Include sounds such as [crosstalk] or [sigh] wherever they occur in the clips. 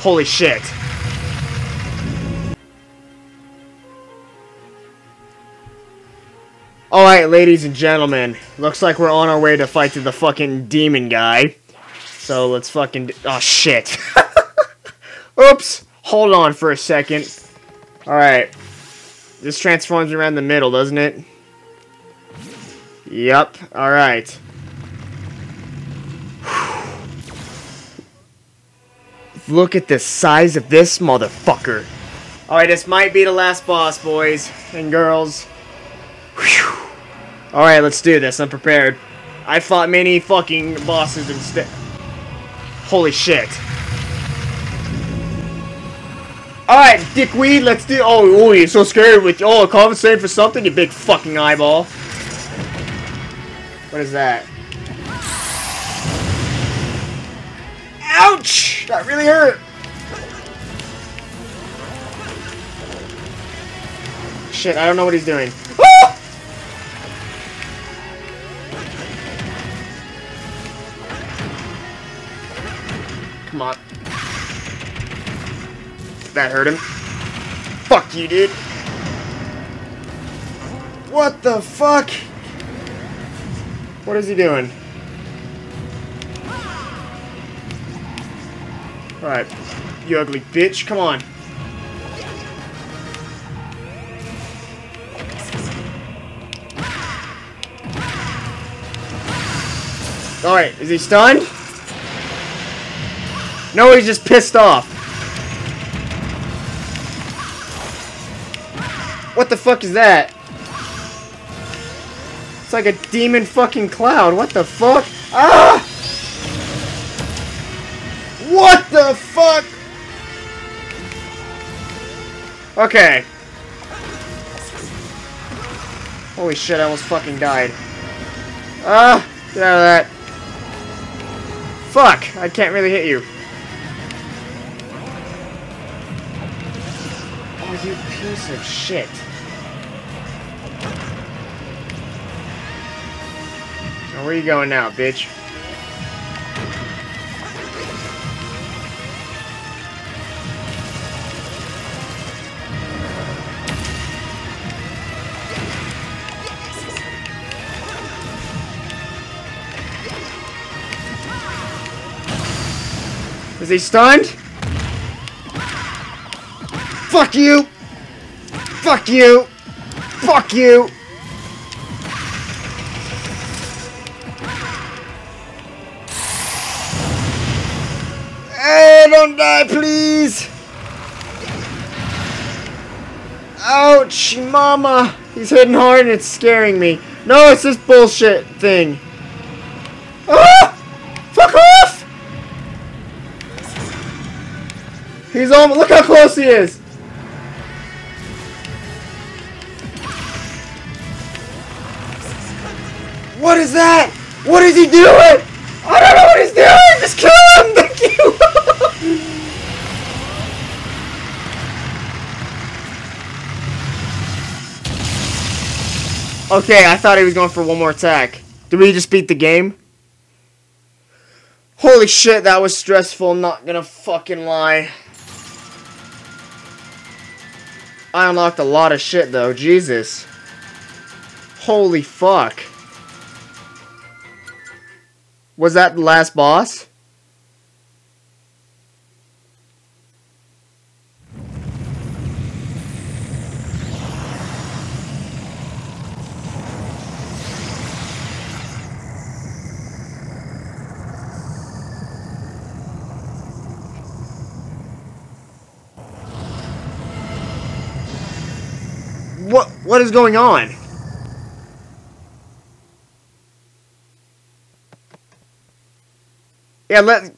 Holy shit. Alright, ladies and gentlemen. Looks like we're on our way to fight to the fucking demon guy. So let's fucking... Oh, shit. [laughs] Oops. Hold on for a second. Alright. This transforms around the middle, doesn't it? Yep. Alright. Look at the size of this motherfucker. Alright, this might be the last boss, boys and girls. Alright, let's do this. I'm prepared. I fought many fucking bosses instead. Holy shit. Alright, dickweed, let's do- Oh, oh, you're so scared with- Oh, compensating for something, you big fucking eyeball. What is that? Ouch! That really hurt! Shit, I don't know what he's doing. Come on. That hurt him. Fuck you, dude. What the fuck? What is he doing? Alright. You ugly bitch. Come on. Alright, is he stunned? No, he's just pissed off. What the fuck is that? It's like a demon fucking cloud. What the fuck? Ah! What the fuck? Okay. Holy shit, I almost fucking died. Ah! Get out of that. Fuck! I can't really hit you. Oh, you piece of shit. Now, where you going now, bitch? Is he stunned? Fuck you! Fuck you! Fuck you! Hey, don't die, please! Ouch, mama! He's hitting hard and it's scaring me. No, it's this bullshit thing. He's on. Look how close he is. What is that? What is he doing? I don't know what he's doing. Just kill him. [laughs] Thank you. okay, I thought he was going for one more attack. Did we just beat the game? Holy shit, that was stressful. I'm not gonna fucking lie. I unlocked a lot of shit though, Jesus. Holy fuck. Was that the last boss? What is going on? Yeah, let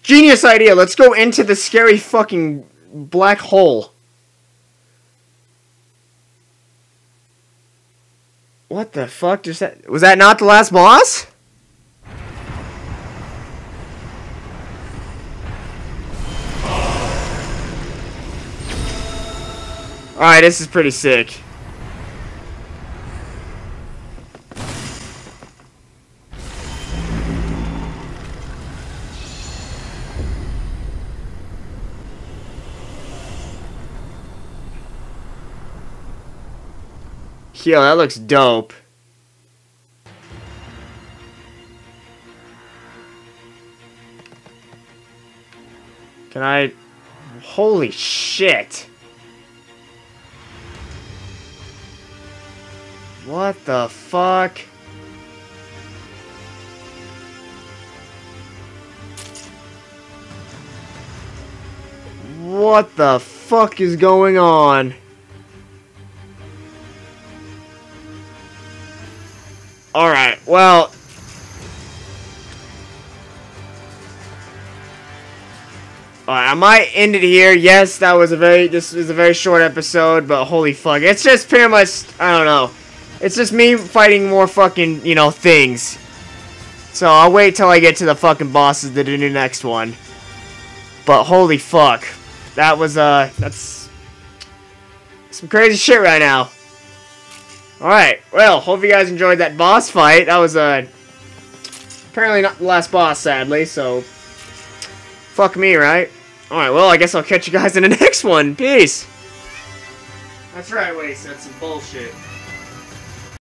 genius idea. Let's go into the scary fucking black hole. What the fuck just that was that not the last boss? Alright, this is pretty sick. Yo, that looks dope. Can I... Holy shit. What the fuck? What the fuck is going on? Alright, well... I might end it here. Yes, that was a very, this is a very short episode, but holy fuck. It's just pretty much, I don't know. It's just me fighting more fucking, you know, things. So I'll wait till I get to the fucking bosses to do the next one. But holy fuck. That was, uh, that's some crazy shit right now. Alright, well, hope you guys enjoyed that boss fight. That was, uh, apparently not the last boss, sadly, so fuck me, right? Alright, well, I guess I'll catch you guys in the [laughs] next one. Peace. That's right, Waste. That's some bullshit.